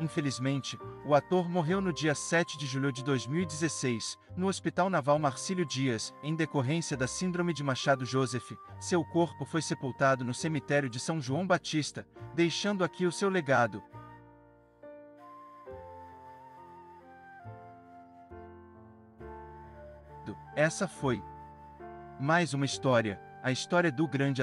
Infelizmente, o ator morreu no dia 7 de julho de 2016, no Hospital Naval Marcílio Dias, em decorrência da Síndrome de Machado Joseph. Seu corpo foi sepultado no cemitério de São João Batista, deixando aqui o seu legado. Essa foi mais uma história, a história do grande